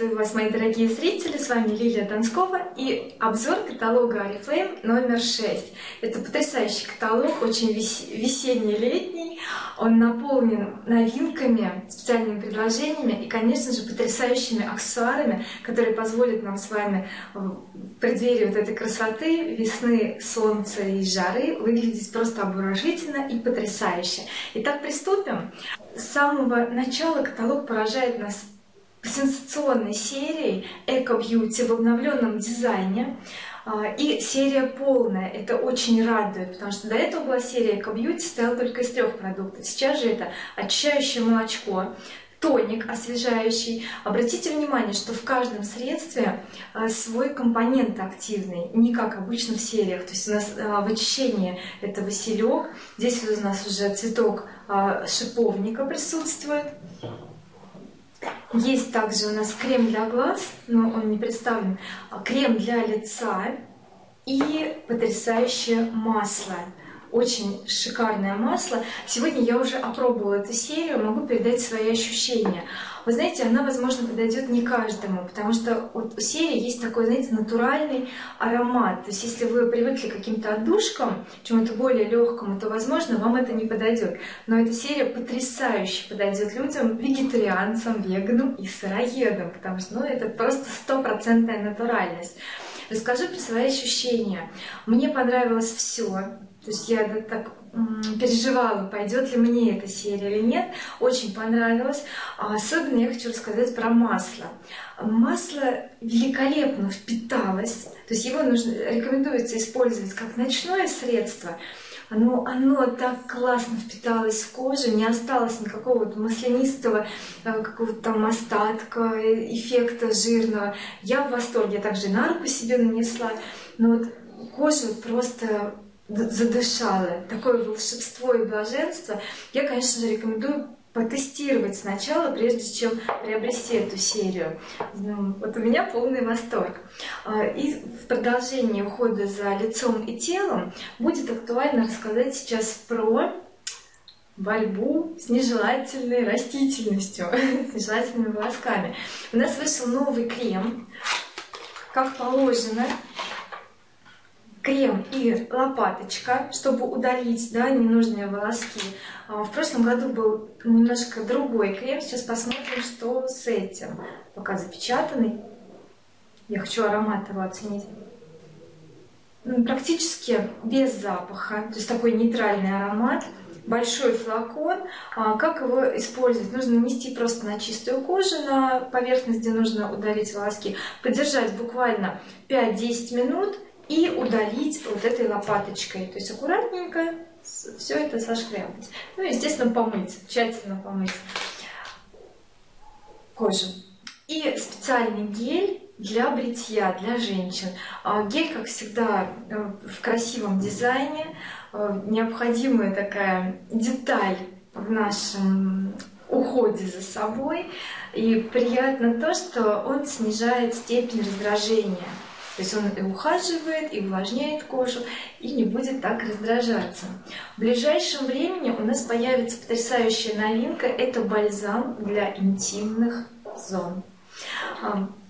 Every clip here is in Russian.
Приветствую вас, мои дорогие зрители, с вами Лилия Донскова и обзор каталога Oriflame номер 6. Это потрясающий каталог, очень весенний-летний, он наполнен новинками, специальными предложениями и, конечно же, потрясающими аксессуарами, которые позволят нам с вами в преддверии вот этой красоты, весны, солнца и жары выглядеть просто обворожительно и потрясающе. Итак, приступим. С самого начала каталог поражает нас сенсационной серией Эко Бьюти в обновленном дизайне. А, и серия полная, это очень радует, потому что до этого была серия Эко Бьюти, стояла только из трех продуктов. Сейчас же это очищающее молочко, тоник освежающий. Обратите внимание, что в каждом средстве а, свой компонент активный, не как обычно в сериях. То есть у нас а, в очищении это василек, здесь у нас уже цветок шиповника присутствует. Есть также у нас крем для глаз, но он не представлен, а крем для лица и потрясающее масло. Очень шикарное масло. Сегодня я уже опробовала эту серию, могу передать свои ощущения. Вы знаете, она, возможно, подойдет не каждому, потому что вот у серии есть такой, знаете, натуральный аромат. То есть, если вы привыкли к каким-то отдушкам, чему-то более легкому, то, возможно, вам это не подойдет. Но эта серия потрясающе подойдет людям, вегетарианцам, веганам и сыроедам, потому что, ну, это просто стопроцентная натуральность. Расскажу про свои ощущения. Мне понравилось все. То есть я так переживала, пойдет ли мне эта серия или нет. Очень понравилось. А особенно я хочу рассказать про масло. Масло великолепно впиталось. То есть его нужно, рекомендуется использовать как ночное средство. Оно, оно так классно впиталось в кожу, не осталось никакого вот маслянистого э, какого-то там остатка, эффекта жирного. Я в восторге, я также на руку себе нанесла. Но вот кожа просто задышала. Такое волшебство и блаженство. Я, конечно же, рекомендую потестировать сначала, прежде чем приобрести эту серию. Ну, вот у меня полный восторг. А, и в продолжении ухода за лицом и телом будет актуально рассказать сейчас про борьбу с нежелательной растительностью, с нежелательными волосками. У нас вышел новый крем, как положено, крем и лопаточка, чтобы удалить да, ненужные волоски. А, в прошлом году был немножко другой крем. Сейчас посмотрим, что с этим. Пока запечатанный. Я хочу аромат его оценить. Практически без запаха. То есть такой нейтральный аромат. Большой флакон. А, как его использовать? Нужно нанести просто на чистую кожу, на поверхность, где нужно удалить волоски. Подержать буквально 5-10 минут и удалить вот этой лопаточкой. То есть аккуратненько все это сошкрябать. Ну, естественно, помыть, тщательно помыть кожу. И специальный гель для бритья, для женщин. А, гель, как всегда, э, в красивом дизайне. Э, необходимая такая деталь в нашем уходе за собой. И приятно то, что он снижает степень раздражения. То есть он и ухаживает, и увлажняет кожу, и не будет так раздражаться. В ближайшем времени у нас появится потрясающая новинка. Это бальзам для интимных зон.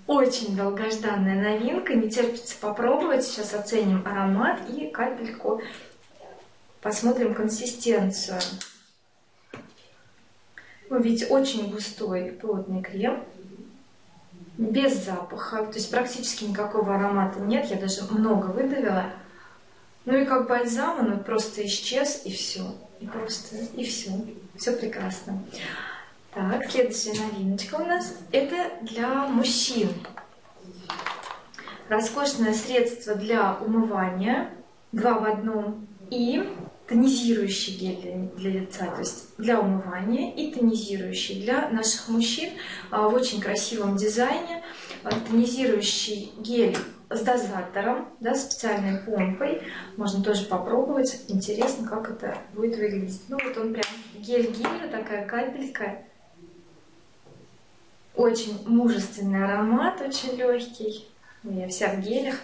Очень долгожданная новинка, не терпится попробовать. Сейчас оценим аромат и капельку посмотрим консистенцию. Вы видите, очень густой плотный крем без запаха, то есть практически никакого аромата нет, я даже много выдавила. Ну и как бальзам, он просто исчез, и все. И просто, и все. Все прекрасно. Так, следующая новиночка у нас. Это для мужчин. Роскошное средство для умывания. Два в одном. И тонизирующий гель для, лица, то есть для умывания и тонизирующий для наших мужчин а, в очень красивом дизайне. А, тонизирующий гель с дозатором, да, специальной помпой. Можно тоже попробовать. Интересно, как это будет выглядеть. Ну вот он прям гель-гель, такая капелька. Очень мужественный аромат, очень легкий. Я вся в гелях.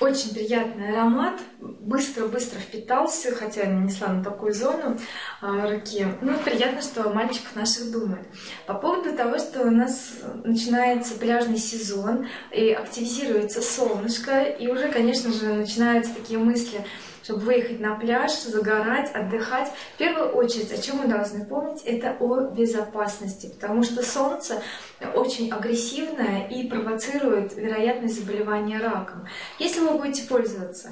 Очень приятный аромат, быстро-быстро впитался, хотя я нанесла на такую зону а, руки. Ну, приятно, что о мальчиках наших думают. По поводу того, что у нас начинается пляжный сезон, и активизируется солнышко, и уже, конечно же, начинаются такие мысли – чтобы выехать на пляж, загорать, отдыхать. В первую очередь, о чем мы должны помнить, это о безопасности, потому что солнце очень агрессивное и провоцирует вероятность заболевания раком. Если вы будете пользоваться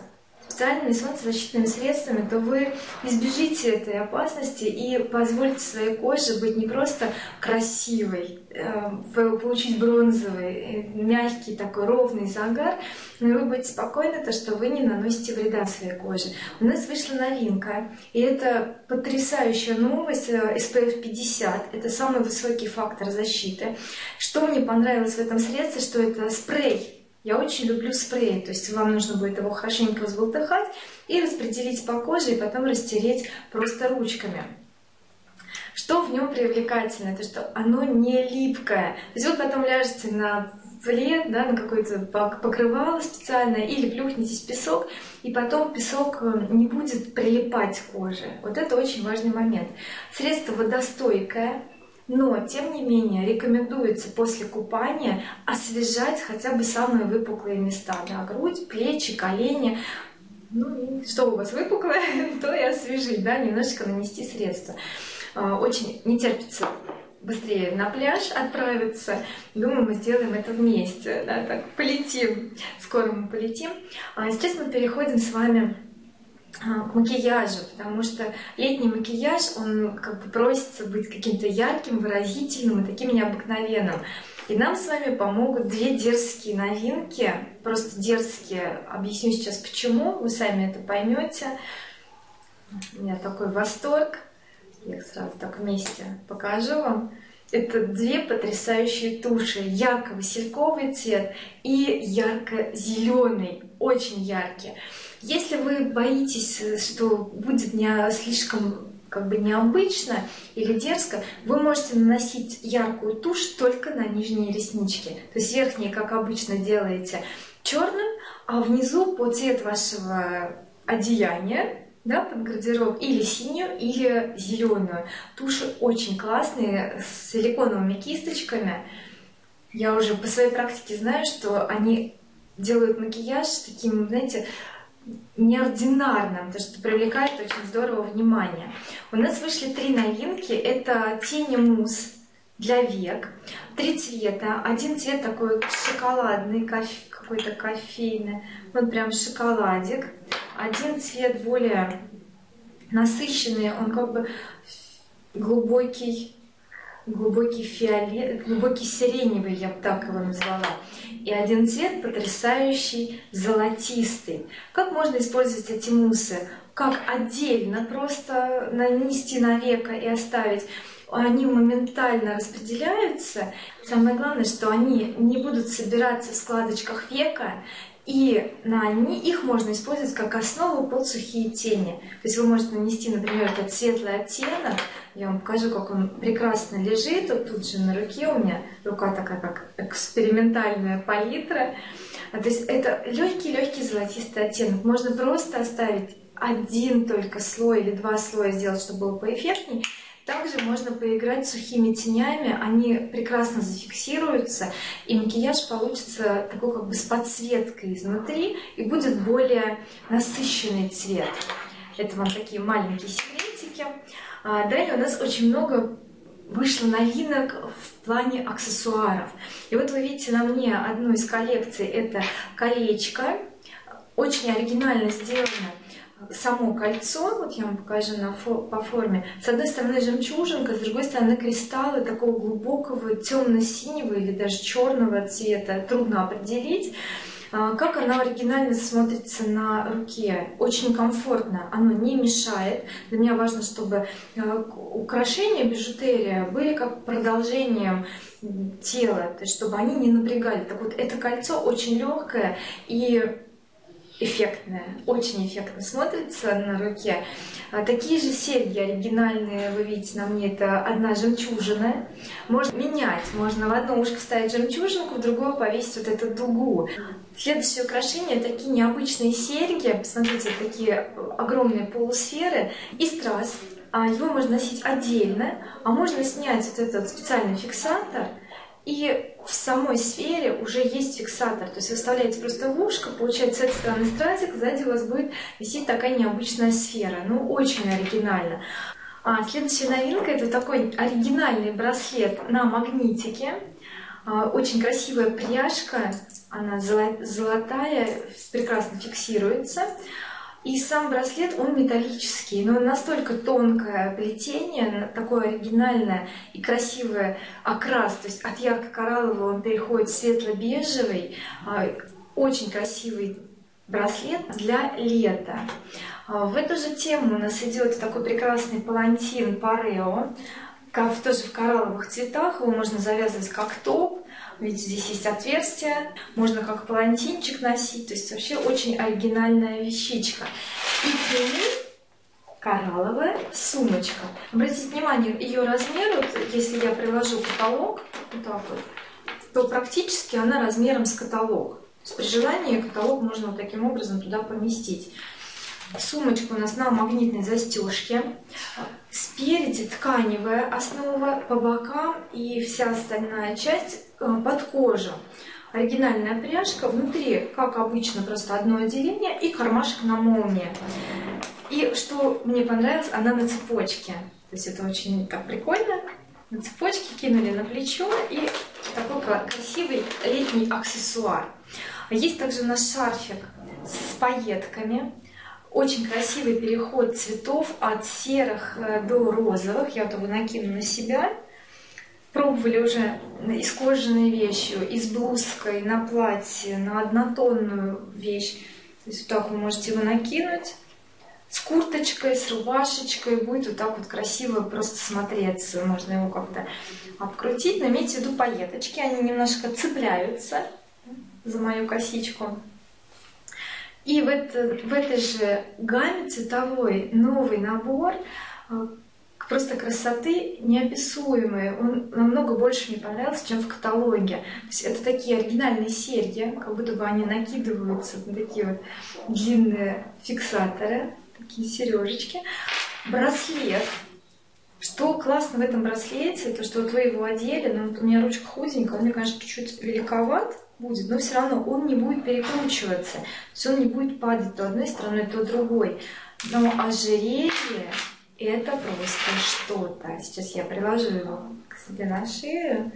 специальными солнцезащитными средствами, то вы избежите этой опасности и позволите своей коже быть не просто красивой, э, получить бронзовый, э, мягкий такой ровный загар, но и вы будете спокойны, то, что вы не наносите вреда своей коже. У нас вышла новинка, и это потрясающая новость SPF э, 50. Это самый высокий фактор защиты. Что мне понравилось в этом средстве, что это спрей я очень люблю спрей, то есть вам нужно будет его хорошенько взболтыхать и распределить по коже, и потом растереть просто ручками. Что в нем привлекательно? То, что оно не липкое. То есть вы потом ляжете на плед, да, на какое-то покрывало специальное, или плюхнетесь в песок, и потом песок э, не будет прилипать к коже. Вот это очень важный момент. Средство водостойкое, но, тем не менее, рекомендуется после купания освежать хотя бы самые выпуклые места. Да, грудь, плечи, колени. Ну, что у вас выпуклое, то и освежить, да, немножечко нанести средства. А, очень не терпится быстрее на пляж отправиться. Думаю, мы сделаем это вместе. Да, так, полетим. Скоро мы полетим. А сейчас мы переходим с вами к макияжу, потому что летний макияж, он как бы просится быть каким-то ярким, выразительным и таким необыкновенным. И нам с вами помогут две дерзкие новинки, просто дерзкие. Объясню сейчас почему, вы сами это поймете. У меня такой восторг. Я их сразу так вместе покажу вам. Это две потрясающие туши. Ярко-васильковый цвет и ярко-зеленый, очень яркий. Если вы боитесь, что будет не слишком как бы необычно или дерзко, вы можете наносить яркую тушь только на нижние реснички. То есть верхние, как обычно, делаете черным, а внизу по цвет вашего одеяния да, под гардероб, или синюю, или зеленую. Туши очень классные, с силиконовыми кисточками. Я уже по своей практике знаю, что они делают макияж таким, знаете, неординарным, то что привлекает очень здорово внимание. У нас вышли три новинки. Это тени мусс для век. Три цвета. Один цвет такой шоколадный, какой-то кофейный. Вот прям шоколадик. Один цвет более насыщенный, он как бы глубокий, глубокий фиолет, глубокий сиреневый, я бы так его назвала. И один цвет потрясающий, золотистый. Как можно использовать эти мусы? Как отдельно просто нанести на века и оставить они моментально распределяются. Самое главное, что они не будут собираться в складочках века, и на они, их можно использовать как основу под сухие тени. То есть вы можете нанести, например, этот светлый оттенок. Я вам покажу, как он прекрасно лежит. Вот тут же на руке у меня рука такая, как экспериментальная палитра. А, то есть это легкий-легкий золотистый оттенок. Можно просто оставить один только слой или два слоя сделать, чтобы было поэффектнее. Также можно поиграть сухими тенями, они прекрасно зафиксируются, и макияж получится такой как бы с подсветкой изнутри, и будет более насыщенный цвет. Это вам такие маленькие секретики. А, далее у нас очень много вышло новинок в плане аксессуаров. И вот вы видите на мне одну из коллекций, это колечко, очень оригинально сделано само кольцо, вот я вам покажу на фо по форме, с одной стороны жемчужинка, с другой стороны кристаллы такого глубокого темно-синего или даже черного цвета, трудно определить. А, как она оригинально смотрится на руке? Очень комфортно, оно не мешает. Для меня важно, чтобы а, украшения, бижутерия были как продолжением тела, то есть чтобы они не напрягали. Так вот, это кольцо очень легкое и эффектная, очень эффектно смотрится на руке. А такие же серьги оригинальные, вы видите, на мне это одна жемчужина. Можно менять, можно в одно ушко вставить жемчужинку, в другое повесить вот эту дугу. Следующее украшение такие необычные серьги. Посмотрите, такие огромные полусферы из страз. А его можно носить отдельно, а можно снять вот этот специальный фиксатор – и в самой сфере уже есть фиксатор. То есть вы просто в ушко, получается с этой стороны стразик, сзади у вас будет висеть такая необычная сфера. Ну, очень оригинально. А следующая новинка это такой оригинальный браслет на магнитике. А, очень красивая пряжка, она золотая, прекрасно фиксируется. И сам браслет, он металлический, но настолько тонкое плетение, такое оригинальное и красивое окрас, то есть от ярко-кораллового он переходит в светло-бежевый, а, очень красивый браслет для лета. А, в эту же тему у нас идет такой прекрасный палантин Парео, тоже в коралловых цветах, его можно завязывать как топ, Видите, здесь есть отверстие, можно как палантинчик носить, то есть вообще очень оригинальная вещичка. И к коралловая сумочка. Обратите внимание, ее размер, вот если я приложу каталог, вот так вот, то практически она размером с каталог. При желании каталог можно вот таким образом туда поместить. Сумочка у нас на магнитной застежке. Спереди тканевая основа, по бокам и вся остальная часть э, под кожу. Оригинальная пряжка, внутри, как обычно, просто одно отделение и кармашек на молнии. И что мне понравилось, она на цепочке. То есть это очень так прикольно. На цепочке кинули на плечо и такой красивый летний аксессуар. Есть также наш шарфик с пайетками. Очень красивый переход цветов от серых э, до розовых. Я вот его накину на себя. Пробовали уже и с кожаной вещью, и блузкой, на платье, на однотонную вещь. То есть вот так вы можете его накинуть с курточкой, с рубашечкой, будет вот так вот красиво просто смотреться. Можно его как-то обкрутить. Но имейте в виду пайеточки, они немножко цепляются за мою косичку. И в, это, в этой же гамме цветовой новый набор э, просто красоты неописуемые. Он намного больше мне понравился, чем в каталоге. То есть это такие оригинальные серьги, как будто бы они накидываются на такие вот длинные фиксаторы, такие сережечки. Браслет. Что классно в этом браслете, то что вот вы его одели, но вот у меня ручка худенькая, он мне, конечно, чуть-чуть великоват, будет, но все равно он не будет перекручиваться, есть он не будет падать то одной стороной, то другой. Но ожерелье это просто что-то. Сейчас я приложу его к себе на шею.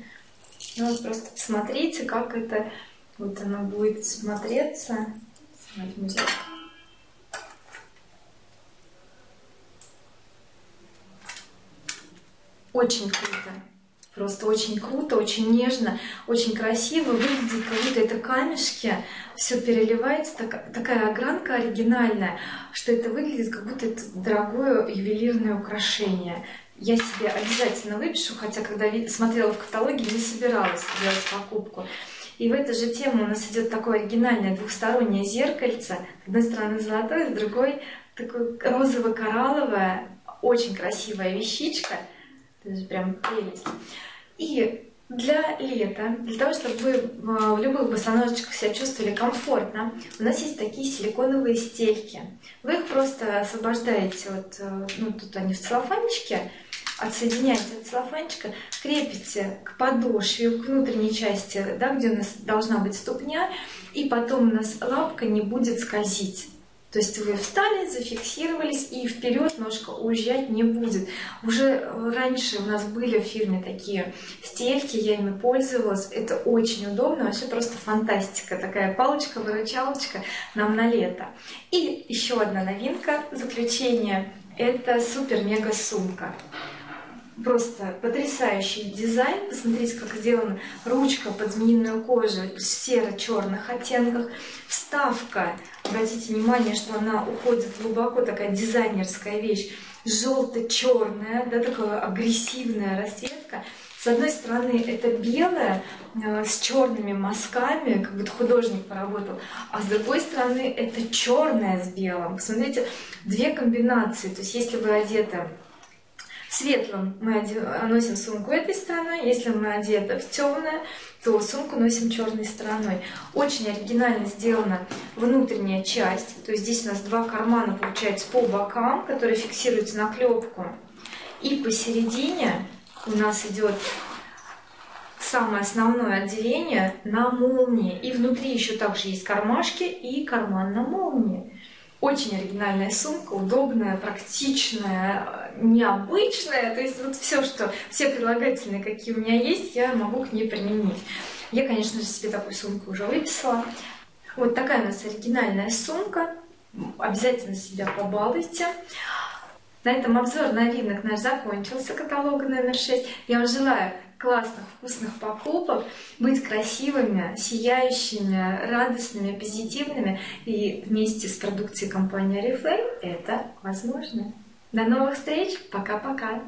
И вот просто посмотрите, как это вот оно будет смотреться. Возьму Очень круто. Просто очень круто, очень нежно, очень красиво. Выглядит, как будто это камешки. Все переливается, так, такая огранка оригинальная, что это выглядит, как будто это дорогое ювелирное украшение. Я себе обязательно выпишу, хотя когда смотрела в каталоге, не собиралась делать покупку. И в эту же тему у нас идет такое оригинальное двухстороннее зеркальце. С одной стороны золотое, с другой такое розово-коралловое. Очень красивая вещичка. Это же прям прелесть. И для лета, для того, чтобы вы в любых босоножечках себя чувствовали комфортно, у нас есть такие силиконовые стельки. Вы их просто освобождаете, вот, э, ну тут они в целлофанчике, отсоединяете от целлофанчика, крепите к подошве, к внутренней части, да, где у нас должна быть ступня, и потом у нас лапка не будет скользить. То есть вы встали, зафиксировались и вперед ножка уезжать не будет. Уже раньше у нас были в фирме такие стельки, я ими пользовалась. Это очень удобно, вообще просто фантастика. Такая палочка-выручалочка нам на лето. И еще одна новинка, заключение. Это супер-мега сумка. Просто потрясающий дизайн. Посмотрите, как сделана ручка под змеиную кожу в серо-черных оттенках. Вставка. Обратите внимание, что она уходит глубоко, такая дизайнерская вещь. Желто-черная, да, такая агрессивная расцветка С одной стороны, это белое э, с черными мазками, как будто художник поработал, а с другой стороны, это черное с белым. Посмотрите, две комбинации. То есть, если вы одеты светлым, мы носим сумку этой стороной, если мы одеты в темное, то сумку носим черной стороной. Очень оригинально сделана внутренняя часть. То есть здесь у нас два кармана получается по бокам, которые фиксируются на клепку. И посередине у нас идет самое основное отделение на молнии. И внутри еще также есть кармашки и карман на молнии. Очень оригинальная сумка, удобная, практичная, необычная. То есть вот все, что, все прилагательные, какие у меня есть, я могу к ней применить. Я, конечно же, себе такую сумку уже выписала. Вот такая у нас оригинальная сумка. Обязательно себя побалуйте. На этом обзор новинок наш закончился, каталога номер 6. Я вам желаю классных, вкусных покупок, быть красивыми, сияющими, радостными, позитивными. И вместе с продукцией компании Oriflame это возможно. До новых встреч. Пока-пока.